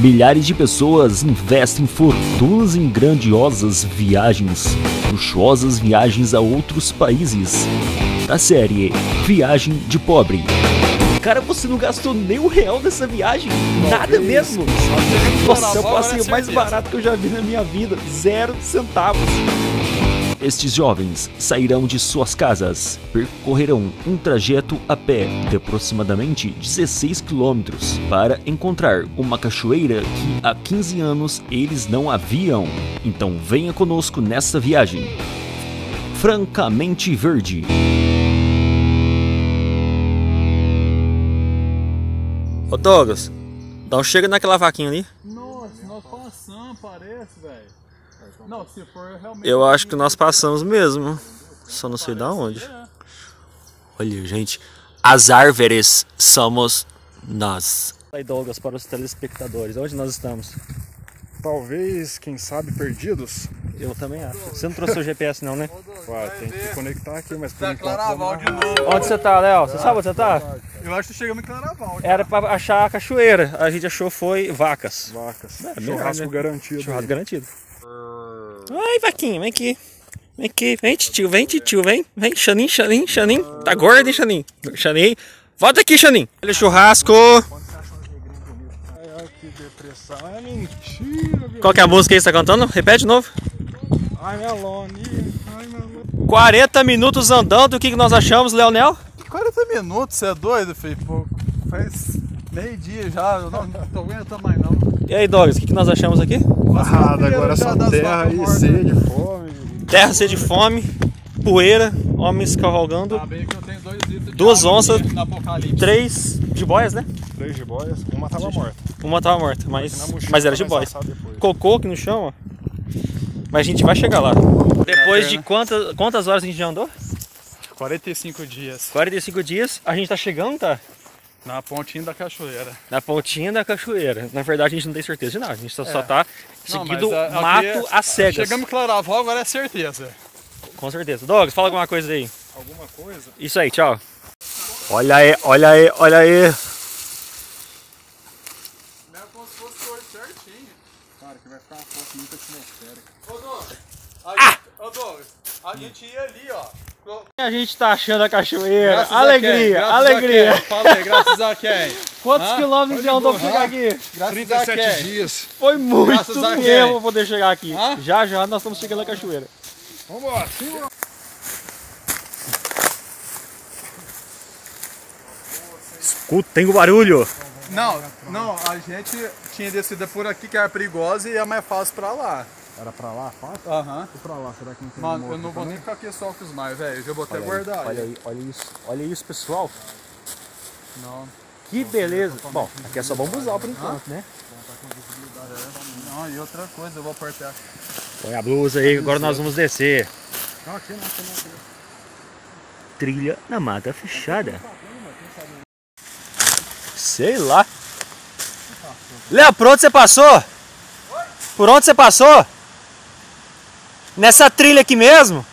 Milhares de pessoas investem fortunas em grandiosas viagens, luxuosas viagens a outros países. Da série Viagem de Pobre. Cara, você não gastou nem um real nessa viagem? Nada mesmo? Nossa, é o passeio mais barato que eu já vi na minha vida. Zero centavos. Estes jovens sairão de suas casas, percorrerão um trajeto a pé de aproximadamente 16 quilômetros para encontrar uma cachoeira que há 15 anos eles não haviam. Então venha conosco nessa viagem. Francamente Verde. Ô Douglas, dá um chega naquela vaquinha ali. Nossa, nós passamos, parece, velho. Não, se for realmente. Eu acho que nós passamos mesmo. Só não sei da onde. É. Olha, gente. As árvores somos nós. Aí Douglas para os telespectadores, onde nós estamos? Talvez, quem sabe, perdidos. Eu também acho. Você não trouxe o GPS não, né? Vai, tem que conectar aqui, mas por Tá enquanto Claraval de novo. Onde você tá, Léo? Você sabe onde você tá? Eu acho que chegamos em Claraval. Era pra achar a cachoeira. A gente achou foi vacas. Vacas. É, Churrasco né? garantido. Churrasco aí. garantido. Ai, vaquinha, vem aqui. Vem aqui, vem tio, vem tio, vem. Vem, Xanin, Xanin, Xanin. Tá gordo, hein, Xanin? Xanin. Volta aqui, Xanin. Olha o churrasco. Ai, que depressão. É mentira, meu. Qual que é a música aí que você tá cantando? Repete de novo. Ai, Melone. Ai, Melone. 40 minutos andando, o que, que nós achamos, Leonel? 40 minutos, você é doido? Pô, faz meio dia já, eu não, não tô aguentando mais não. E aí, Douglas, o que, que nós achamos aqui? Nada, agora é só terra e sede, fome. Terra, sede, fome, poeira, homens cavalgando, Tá bem que eu tenho dois litros de Duas onças. três jiboias, né? Três jiboias, uma tava morta. Uma tava morta, mas, mas era jiboia. depois. Cocô aqui no chão, ó. Mas a gente vai chegar lá. Depois de quantas, quantas horas a gente já andou? 45 dias 45 dias. A gente tá chegando, tá? Na pontinha da cachoeira. Na pontinha da cachoeira. Na verdade, a gente não tem certeza de nada. A gente só, só É. tá Não, seguindo mas, ah, mato aqui- às cegas. Chegamos em Claraval, agora é certeza. Com certeza. Douglas, fala alguma coisa aí. Alguma coisa? Isso aí, tchau. Olha aí, olha aí, olha aí. Não é como se fosse hoje certinho. Cara, que vai ficar uma foto muito atmosférica. Ô Douglas, a gente, ô Douglas, a gente ia ali, ó. A gente tá achando a cachoeira. Graças a alegria, a alegria. aí, graças a quem? Quantos Hã? quilômetros já andou pra chegar aqui? Graças a 37 quem? dias. Foi muito Graças a mesmo pra poder chegar aqui. Hã? Já já nós estamos chegando na cachoeira. Vambora, simbora. Escuta, tem o barulho. Não, não, a gente tinha descida por aqui que era perigosa e é mais fácil pra lá. Era pra lá, fácil? Aham. E pra lá, será que não tem Mano, eu não vou também? nem ficar aqui só com os mais, velho. Eu já vou até guardar. Olha aí, olha isso. Olha isso, pessoal. Não, Que beleza. Bom, aqui é só bambuzal por enquanto, né? não, e outra coisa, eu vou apertar. Põe a blusa aí, agora nós vamos descer. Não, aqui não, aqui não. Aqui não. Trilha na mata fechada. Sei lá. Léo, por onde você passou? Por onde você passou? Nessa trilha aqui mesmo?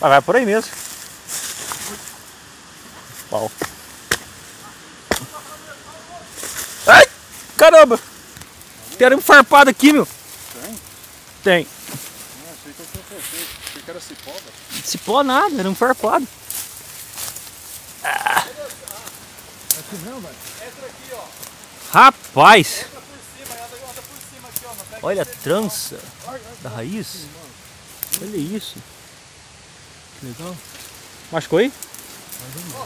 Ah, vai por aí mesmo. Pau. Ai, caramba! Tem um farpado aqui, meu. Tem? Não, achei que eu tinha feito. Achei que era cipó, velho. Cipó nada, era um farpado. Aqui mesmo, velho? Rapaz! Por cima, anda, anda por cima aqui, ó. Não pega Olha a trança da raiz. Olha isso. Que legal. Machucou aí?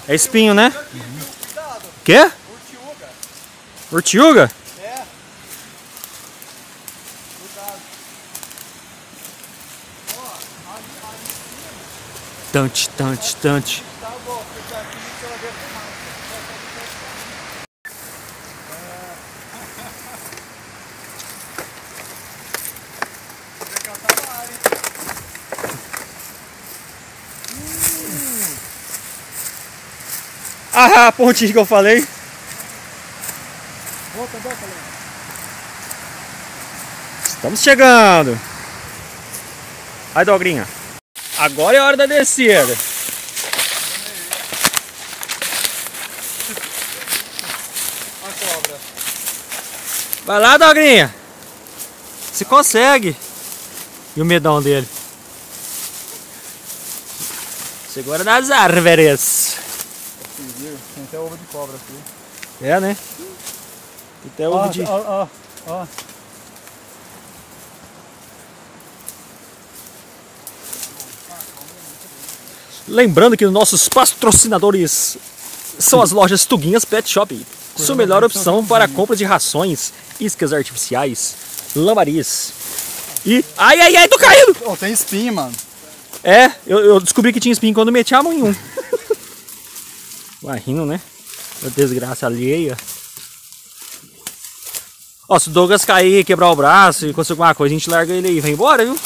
É espinho, né? Quê? Urtiuga. Urtiuga? É. Tante, tante, tante. Tá bom, fica aqui e você vai ver mais. Tem que catar na área, hein? Ah, a pontinha que eu falei. Volta, volta. Estamos chegando. Aí, Dogrinha. Agora é a hora da descida. A cobra. Vai lá, Dogrinha. Se consegue. E o medão dele? Segura nas árvores. Tem até ovo de cobra aqui. É, né? E Até ovo de... ó, ó, ó. Lembrando que os nossos patrocinadores são as lojas Tuguinhas Pet Shop. Sua melhor opção para compra de rações, iscas artificiais, lambarias e... Ai, ai, ai, tô caindo! Ó, tem espinho, mano. É, eu, eu descobri que tinha espinho quando meti a mão em um. Vai rindo, né? Da desgraça alheia. Ó, se o Douglas cair, quebrar o braço e acontecer alguma coisa, a gente larga ele aí e vai embora, viu?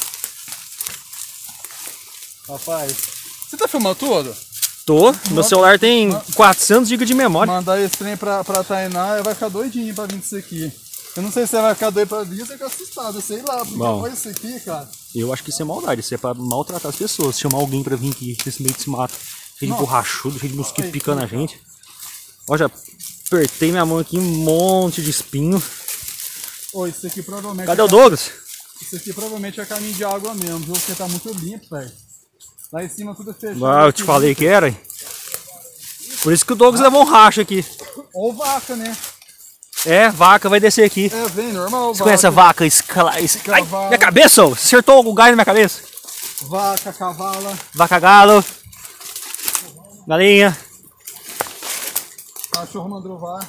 Rapaz. Você tá filmando tudo? Tô. Meu celular tem 400 GB de memória. Mandar esse trem pra, pra Tainá, vai ficar doidinho pra vir isso aqui. Eu não sei se você vai ficar doido pra vir, você fica assustado, eu sei lá, porque Bom. olha isso aqui, cara. Eu acho que isso é maldade, isso é pra maltratar as pessoas. Chamar alguém pra vir aqui nesse meio desse mato, cheio de borrachudo, cheio de mosquito picando a gente. Ó, já apertei minha mão aqui, um monte de espinho. Ô, isso aqui provavelmente. Cadê é o Douglas? Isso aqui provavelmente é caminho de água mesmo, viu? Porque tá muito limpo, velho. Lá em cima tudo é fechado. Ah, eu te falei que era. hein? Por isso que o Douglas levou um racho aqui. Ou vaca, né? É, vaca vai descer aqui. É, vem, normal. Você conhece a vaca escala... es- Ai, minha cabeça! Você acertou o gás na minha cabeça. Vaca, cavala, Vaca galo. Galinha. cachorro mandrovar.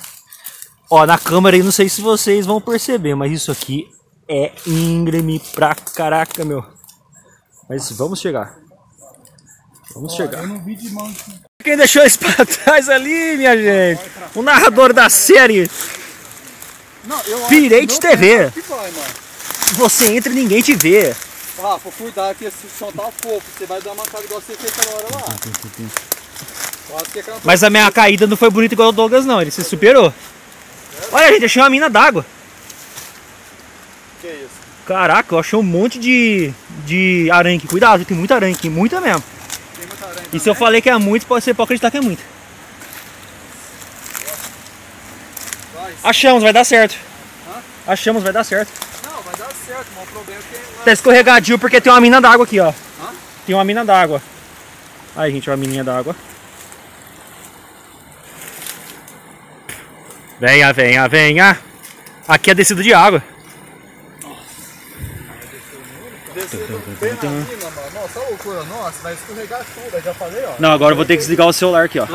Ó, na câmera aí, não sei se vocês vão perceber, mas isso aqui é íngreme pra caraca, meu. Mas vamos chegar. Vamos Ó, chegar. Eu não vi de mão. Quem deixou isso pra trás ali, minha gente? O narrador da série. Não, Pirate TV. vai. Você entra e ninguém te vê. Rafa, cuidado que esse chão tá fofo. Você vai dar uma cara igual você fez aquela hora lá. Quase que aquela Mas a minha caída não foi bonita igual o Douglas, não. Ele se superou. Olha, gente, achei uma mina d'água. Que é isso? Caraca, eu achei um monte de, de aranha aqui. Cuidado, tem muita aranha aqui, muita mesmo. Tem muita aranha. E se eu falei que é muito, pode- você pode acreditar que é muito. Vai. Achamos, vai dar certo. Achamos, vai dar certo. Certo, mas o problema é que. Tá escorregadio porque tem uma mina d'água aqui, ó. Hã? Tem uma mina d'água. Aí, gente, uma mininha d'água. Venha, venha, venha. Aqui é descida de água. Nossa, a loucura. Nossa, vai escorregar tudo. Já falei, ó. Não, agora eu vou ter que desligar o celular aqui, ó.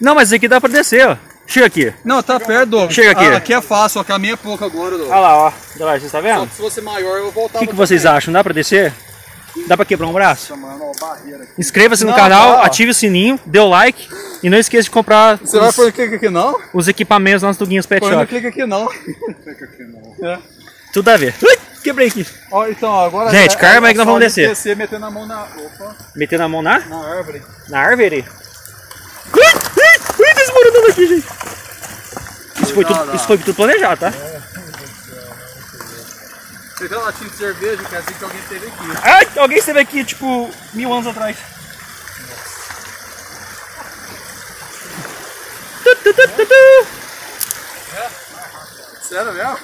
Não, mas aqui dá pra descer, ó. Chega aqui. Não, tá perto, Douglas. Chega aqui. Ah, aqui é fácil, ó. Caminha pouco agora, Douglas. Olha lá, ó. Lá, vocês tá Só vendo? que se fosse maior, eu voltava. O que, que vocês acham? Dá pra descer? Dá pra quebrar um braço? Inscreva-se no Não, canal, ó. ative o sininho, dê o like e não esqueça de comprar Você vai os, pôr clique aqui não? os equipamentos lá nos Tuguinhos Pet Shop. clique aqui não. clique aqui não. É. Tudo a ver. Ui, quebrei aqui. Ó, então, agora. Gente, calma aí que nós só vamos de descer. descer metendo a mão na. Opa, Metendo a mão na, na árvore. na árvore. Ui, desmoronando aqui, gente. Isso foi, tudo, isso foi tudo planejado, tá? Você vê uma latinha de cerveja, quer dizer que alguém teve aqui. Ai, alguém esteve aqui, tipo, mil anos atrás. Tu, tu, tu, tu, tu. Sério mesmo?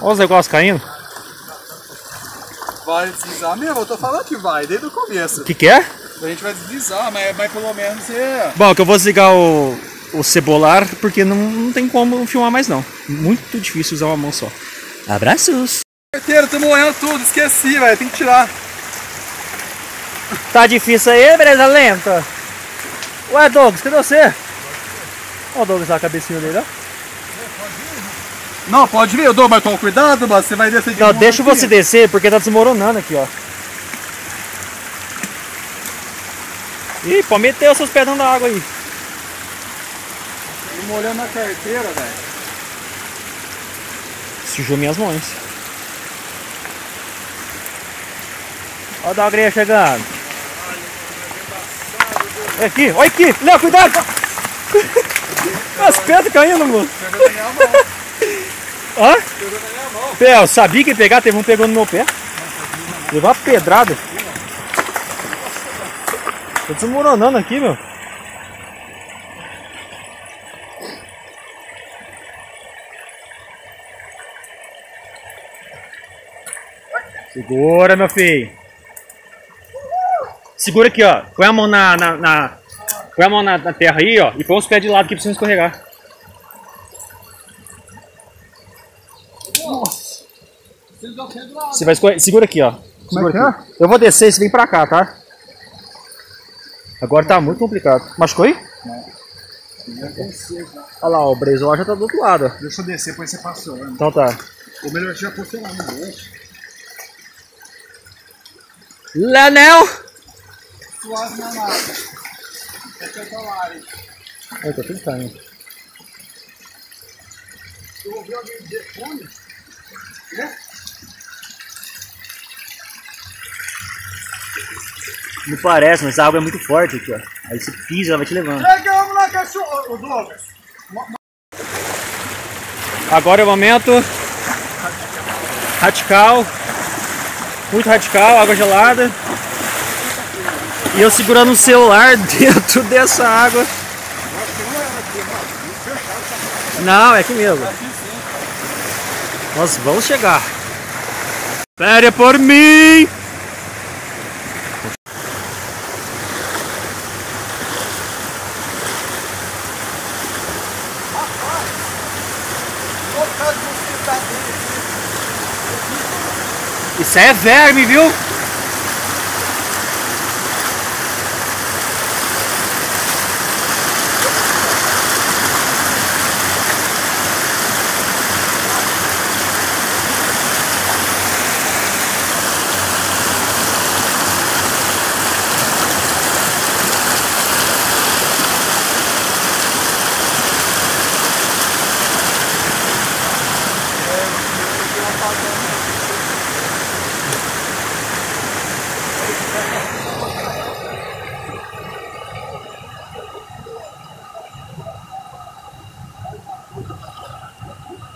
Olha os negócios caindo. Vai deslizar mesmo, eu tô falando que vai, desde o começo. O que que é? A gente vai deslizar, mas, mas pelo menos é. Bom, que eu vou desligar o, o cebolar porque não, não tem como filmar mais não. Muito difícil usar uma mão só. Abraços! Certeiro, tô morrendo tudo, esqueci, velho, tem que tirar. Tá difícil aí, beleza lenta? Ué, Douglas, cadê você? Ó o Douglas lá, a cabecinha dele, ó. Não, pode vir, eu dou, mas toma cuidado, mas você vai descer de Não, deixa aqui. você descer porque tá desmoronando aqui, ó. Ih, pode meter os seus pés dentro da água aí. Tô molhando a carteira, velho. Sujou minhas mãos. Ó o Dogrinha chegando. Olha aqui, olha aqui. Léo, cuidado. As pedras caindo, moço. Pegou na minha mão, Hã? pegou na minha mão. Pé, eu sabia que ia pegar, teve um pegando no meu pé. Uma pedrada. Tá desmoronando aqui, meu. Segura, meu filho. Segura aqui, ó. Põe a mão na, na, na põe a mão na, na, terra aí, ó. E põe os pés de lado aqui pra você não escorregar. Nossa. Você vai escorregar. Segura aqui, ó. É segura é aqui. É? Eu vou descer e você vem pra cá, tá? Agora tá muito complicado. Machucou aí? Olha lá, o Brezol já tá do outro lado. Deixa eu descer, depois você passou. né? Então tá. Ou melhor, já pôr lá no bolso. Lanel! Suave na. Esse é o salário. Ai, tá tudo caindo. Eu ouvi alguém dizer fone? Não parece, mas a água é muito forte aqui, ó. Aí você pisa, ela vai te levando. Chegamos na cachorro, Douglas. Agora é o momento radical, muito radical, água gelada. E eu segurando o celular dentro dessa água. Não, é aqui mesmo. Nós vamos chegar. Espere por mim! Aí é verme, viu?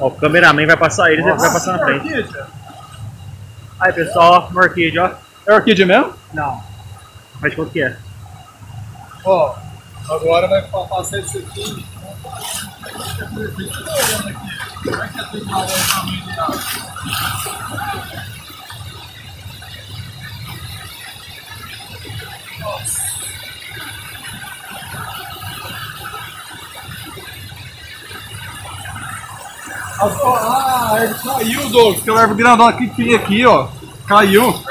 Ó, o cameraman vai passar eles e vai passar na frente. Aí pessoal, ó, orquídea, ó. É orquídea mesmo? Não. Mas quanto que é? Ó, agora vai pa- passar isso aqui. Ah, ele caiu, Douglas. Aquela árvore grandona que tinha aqui, ó. Caiu.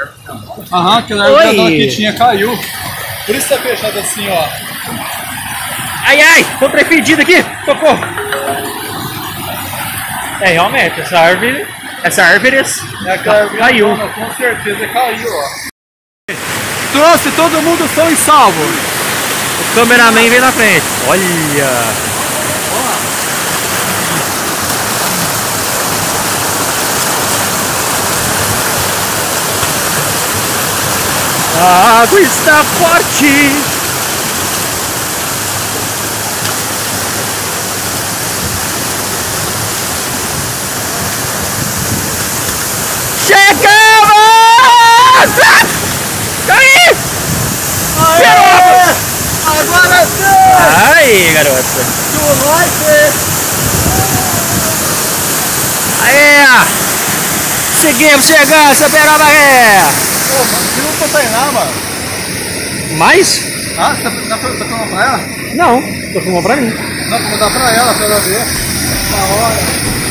Aham, aquela árvore Oi. grandona que tinha caiu. Por isso tá fechado assim, ó. Ai ai, tô preferido aqui, socorro! É, realmente, essa árvore, essa árvore É aquela árvore caiu. grandona, com certeza caiu, ó. Trouxe todo mundo são e salvo. O cameraman vem na frente. Olha! A água está forte! Chegamos! Aí! Agora sim! Aí, garota! Aí! Seguimos chegando, mano, você não foi treinar, mano. Mais? Ah, você tá, tá, tá falando pra ela? Não, tô filmando pra mim. Não, vou dar pra ela, pra ela ver. Na hora.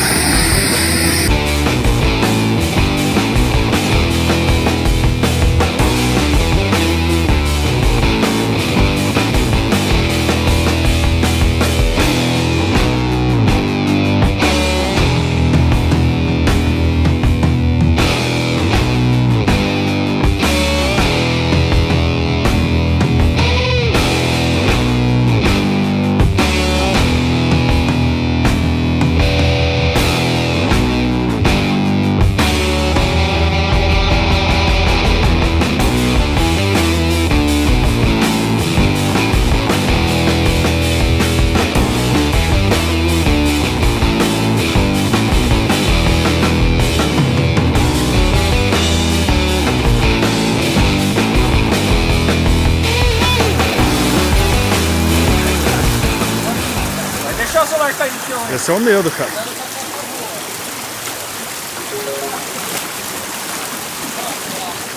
Esse é o medo, cara.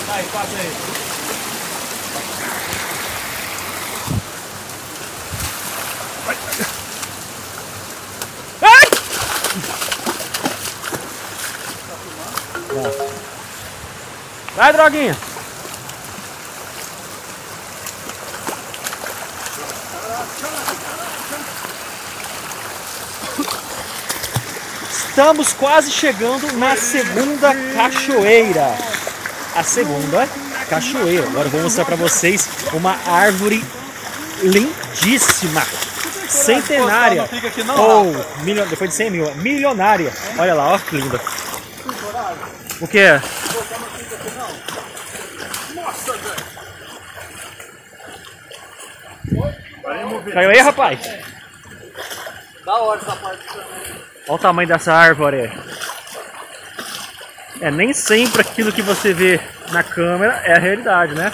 Aí, passa aí. Vai, droguinha. Estamos quase chegando na segunda cachoeira. A segunda cachoeira. Agora eu vou mostrar para vocês uma árvore lindíssima. Centenária. Ou, depois de 100 mil, milionária. Olha lá, ó que linda. O que é? Caiu aí, rapaz? Da hora essa parte também. Olha o tamanho dessa árvore. É, nem sempre aquilo que você vê na câmera é a realidade, né?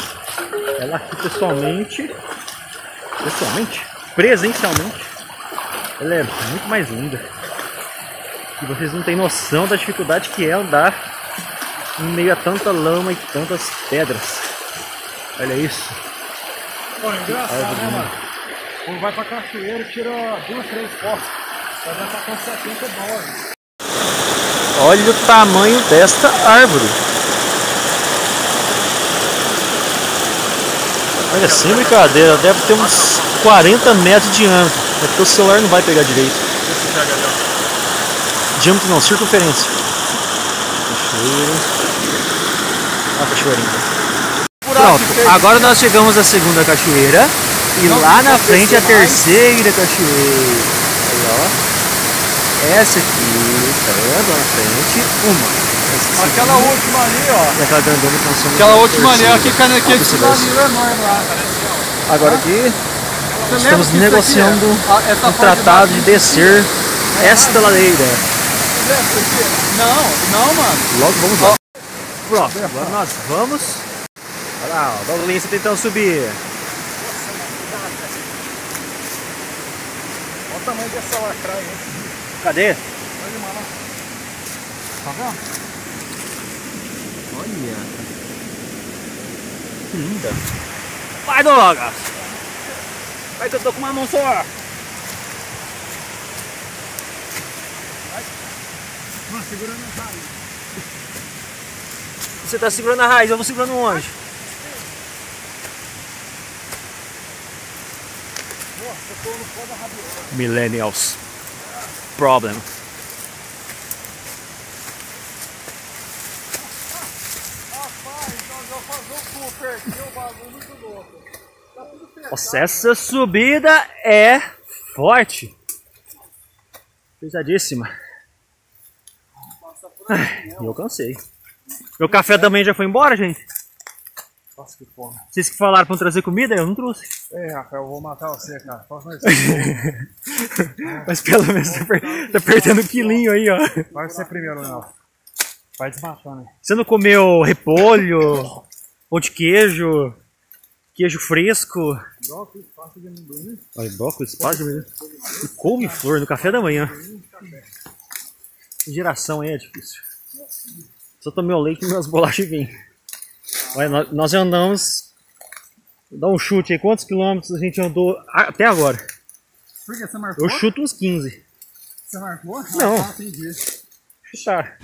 Ela aqui pessoalmente, pessoalmente, presencialmente, ela é muito mais linda. E vocês não têm noção da dificuldade que é andar em meio a tanta lama e tantas pedras. Olha isso. Pô, engraçado, né, mano? Quando vai pra cachoeira, tira duas, três fotos. Vai dar pra com 70 dólares. Olha o tamanho desta árvore. Olha, sem brincadeira, deve ter uns 40 metros de diâmetro. É porque o celular não vai pegar direito. Diâmetro não, circunferência. Cachoeira. Olha a cachoeirinha. Pronto, agora nós chegamos à segunda cachoeira. E lá na frente a terceira cachoeira. Essa aqui, tá vendo? Na frente, uma. Essa Aquela segunda, última ali, ó. E aquela grandona que nós somos Aquela última ali, ó. terceira. Que canequinha que você enorme lá. Agora aqui estamos negociando aqui é- um tratado de descer esta ladeira. Não, não, mano. Logo vamos lá. Pronto, agora nós vamos. Olha lá, ó, Douglas tentando subir. Olha o tamanho dessa lacraia. hein? Cadê? Olha lá. Tá vendo? Olha. Que linda. Vai, Douglas! Vai que eu tô com uma mão só. Mano, segurando a raiz. Você tá segurando a raiz, eu vou segurando onde? Millennials. Problem. Nossa, essa subida é forte. Pesadíssima. Ai, Eu cansei. Meu café também já foi embora, gente? Nossa, que porra. Vocês que falaram pra eu trazer comida, eu não trouxe. Ei, Rafael, eu vou matar você, cara. Isso. Mas pelo menos tá, per- tá perdendo um quilinho aí, ó. Vai você primeiro, Nelson. Vai desmatando aí. Você não comeu repolho, pão de queijo, queijo fresco? Brócolis, pasta de amendoim. Olha, brócolis, pasta de amendoim. E couve-flor no café da manhã. Que geração aí é difícil. Só tomei o leite e meus bolachas e vinho. Olha, nós, andamos. Dá um chute aí, quantos quilômetros a gente andou até agora? Por que você marcou? Eu chuto uns 15. Você marcou? Não. Ah, entendi. Chutar.